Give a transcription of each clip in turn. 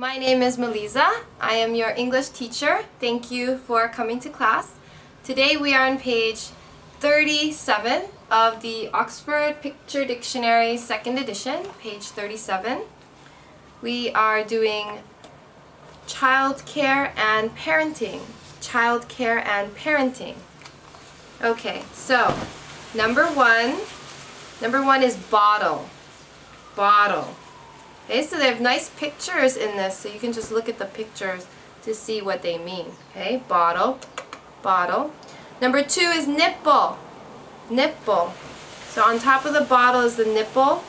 My name is Meylysa. I am your English teacher. Thank you for coming to class. Today we are on page 37 of the Oxford Picture Dictionary second edition, page 37. We are doing child care and parenting. Child care and parenting. Okay, so number one, number one is bottle. Bottle. Okay, so they have nice pictures in this, so you can just look at the pictures to see what they mean. Okay, bottle, bottle. Number two is nipple, nipple. So on top of the bottle is the nipple.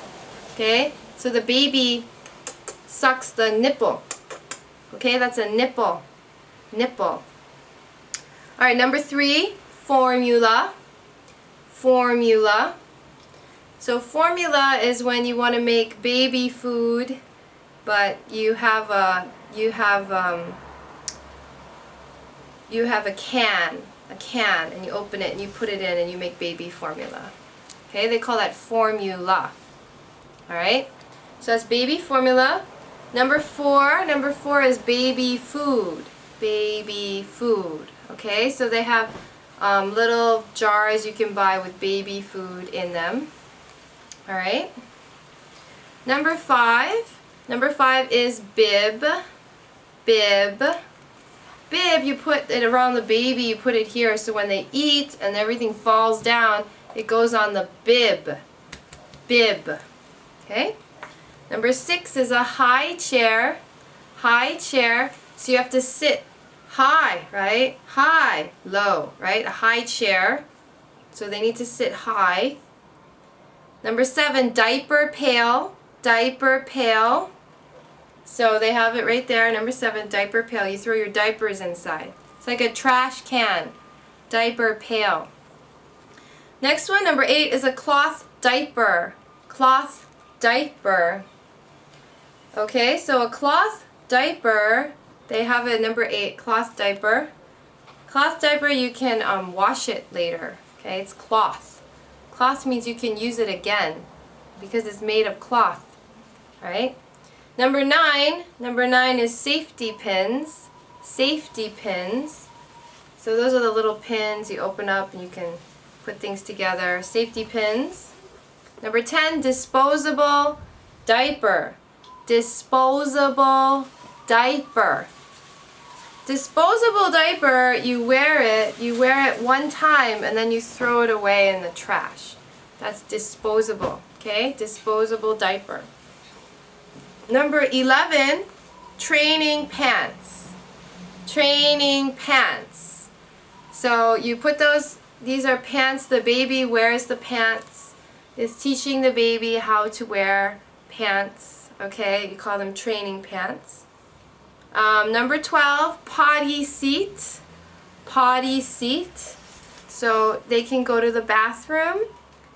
Okay, so the baby sucks the nipple. Okay, that's a nipple, nipple. Alright, number three, formula, formula. So formula is when you want to make baby food, but you have a you have um, you have a can, a can, and you open it and you put it in and you make baby formula. Okay, they call that formula. All right, so that's baby formula. Number four, number four is baby food, baby food. Okay, so they have um, little jars you can buy with baby food in them. Alright. Number five. Number five is bib. Bib. Bib, you put it around the baby, you put it here, so when they eat and everything falls down, it goes on the bib. Bib. Okay? Number six is a high chair. High chair, so you have to sit high, right? High, low, right? A high chair. So they need to sit high. Number seven, diaper pail. Diaper pail. So they have it right there, number seven, diaper pail. You throw your diapers inside. It's like a trash can. Diaper pail. Next one, number eight, is a cloth diaper. Cloth diaper. Okay, so a cloth diaper, they have a number eight, cloth diaper. Cloth diaper, you can um, wash it later. Okay, it's cloth. Cloth means you can use it again because it's made of cloth. Right? Number nine, number nine is safety pins. Safety pins. So those are the little pins you open up and you can put things together. Safety pins. Number 10, disposable diaper. Disposable diaper. Disposable diaper, you wear it, you wear it one time and then you throw it away in the trash. That's disposable, okay? Disposable diaper. Number 11, training pants. Training pants. So you put those, these are pants, the baby wears the pants. It's teaching the baby how to wear pants, okay? You call them training pants. Um, number 12, potty seat. Potty seat. So they can go to the bathroom,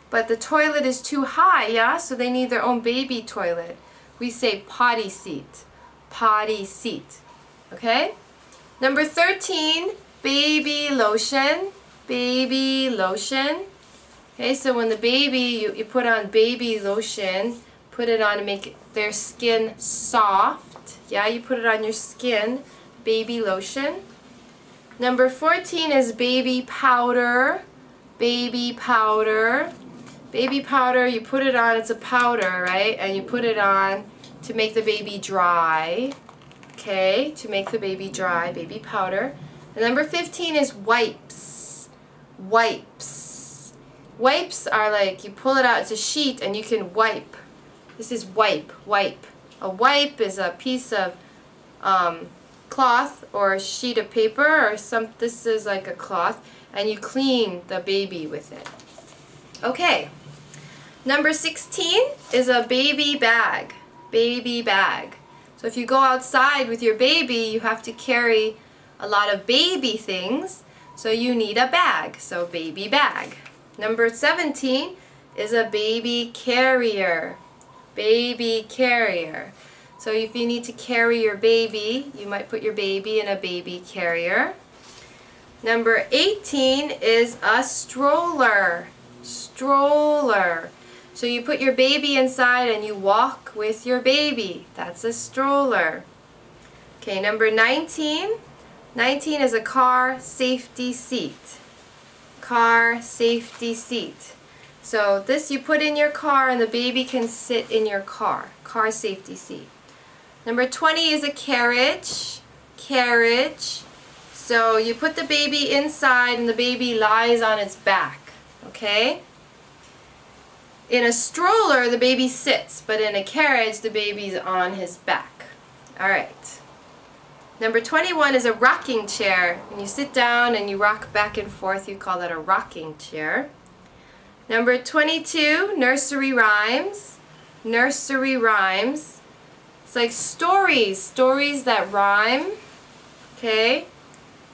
but the toilet is too high, yeah? So they need their own baby toilet. We say potty seat. Potty seat. Okay? Number 13, baby lotion. Baby lotion. Okay, so when the baby, you, you put on baby lotion, put it on to make their skin soft yeah, you put it on your skin. Baby lotion. Number 14 is baby powder. Baby powder. Baby powder, you put it on, it's a powder, right? And you put it on to make the baby dry. Okay, to make the baby dry, baby powder. And number 15 is wipes. Wipes. Wipes are like, you pull it out, it's a sheet, and you can wipe. This is wipe, wipe. A wipe is a piece of um, cloth or a sheet of paper or some, this is like a cloth, and you clean the baby with it. Okay, number 16 is a baby bag. Baby bag. So if you go outside with your baby, you have to carry a lot of baby things, so you need a bag. So baby bag. Number 17 is a baby carrier baby carrier. So if you need to carry your baby, you might put your baby in a baby carrier. Number 18 is a stroller. Stroller. So you put your baby inside and you walk with your baby. That's a stroller. Okay, number 19. 19 is a car safety seat. Car safety seat. So this you put in your car and the baby can sit in your car. Car safety seat. Number 20 is a carriage. Carriage. So you put the baby inside and the baby lies on its back. Okay? In a stroller, the baby sits, but in a carriage, the baby's on his back. Alright. Number 21 is a rocking chair. When you sit down and you rock back and forth, you call that a rocking chair. Number 22, nursery rhymes. Nursery rhymes. It's like stories, stories that rhyme. Okay?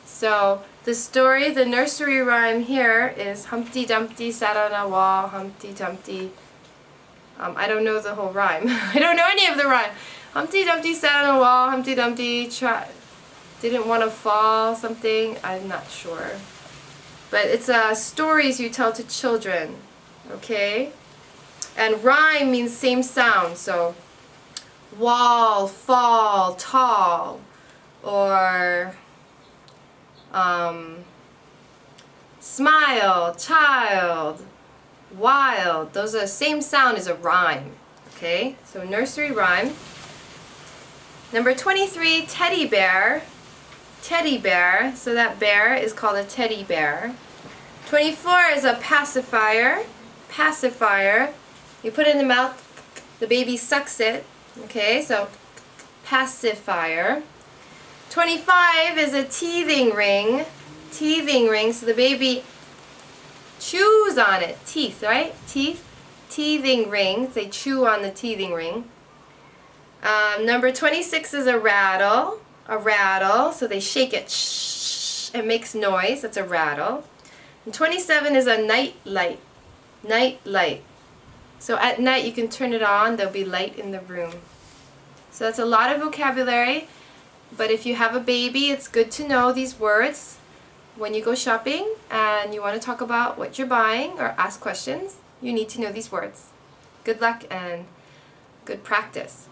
So the story, the nursery rhyme here is Humpty Dumpty sat on a wall, Humpty Dumpty. Um, I don't know the whole rhyme. I don't know any of the rhyme. Humpty Dumpty sat on a wall, Humpty Dumpty try, didn't want to fall, something. I'm not sure. But it's uh, stories you tell to children, okay? And rhyme means same sound, so wall, fall, tall, or um, smile, child, wild. Those are the same sound as a rhyme, okay? So nursery rhyme. Number 23, teddy bear. Teddy bear, so that bear is called a teddy bear. 24 is a pacifier. Pacifier. You put it in the mouth, the baby sucks it. Okay, so pacifier. 25 is a teething ring. Teething ring, so the baby chews on it. Teeth, right? Teeth. Teething rings. They chew on the teething ring. Um, number 26 is a rattle. A rattle. So they shake it. Shh. It makes noise. That's a rattle. And 27 is a night light. Night light. So at night you can turn it on. There'll be light in the room. So that's a lot of vocabulary. But if you have a baby, it's good to know these words when you go shopping and you want to talk about what you're buying or ask questions. You need to know these words. Good luck and good practice.